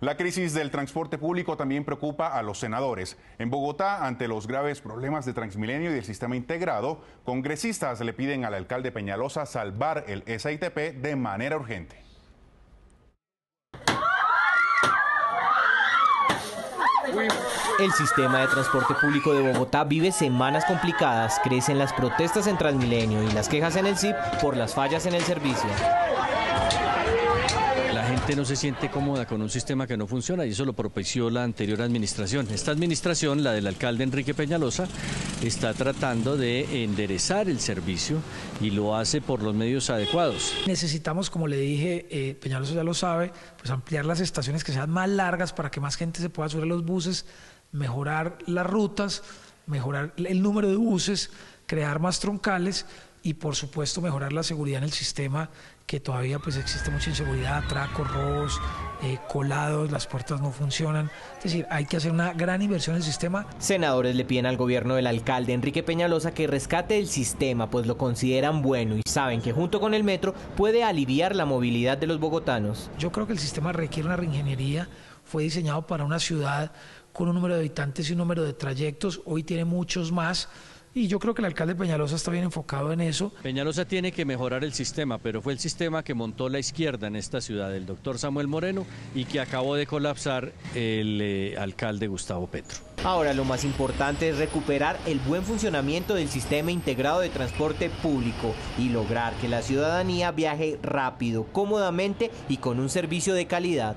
La crisis del transporte público también preocupa a los senadores. En Bogotá, ante los graves problemas de Transmilenio y del sistema integrado, congresistas le piden al alcalde Peñalosa salvar el SITP de manera urgente. El sistema de transporte público de Bogotá vive semanas complicadas, crecen las protestas en Transmilenio y las quejas en el CIP por las fallas en el servicio no se siente cómoda con un sistema que no funciona y eso lo propició la anterior administración. Esta administración, la del alcalde Enrique Peñalosa, está tratando de enderezar el servicio y lo hace por los medios adecuados. Necesitamos, como le dije, eh, Peñalosa ya lo sabe, pues ampliar las estaciones que sean más largas para que más gente se pueda subir a los buses, mejorar las rutas, mejorar el número de buses, crear más troncales y por supuesto mejorar la seguridad en el sistema que todavía pues existe mucha inseguridad, atracos, robos, eh, colados, las puertas no funcionan. Es decir, hay que hacer una gran inversión en el sistema. Senadores le piden al gobierno del alcalde Enrique Peñalosa que rescate el sistema, pues lo consideran bueno y saben que junto con el metro puede aliviar la movilidad de los bogotanos. Yo creo que el sistema requiere una reingeniería, fue diseñado para una ciudad con un número de habitantes y un número de trayectos, hoy tiene muchos más y yo creo que el alcalde Peñalosa está bien enfocado en eso. Peñalosa tiene que mejorar el sistema, pero fue el sistema que montó la izquierda en esta ciudad, el doctor Samuel Moreno, y que acabó de colapsar el eh, alcalde Gustavo Petro. Ahora lo más importante es recuperar el buen funcionamiento del sistema integrado de transporte público y lograr que la ciudadanía viaje rápido, cómodamente y con un servicio de calidad.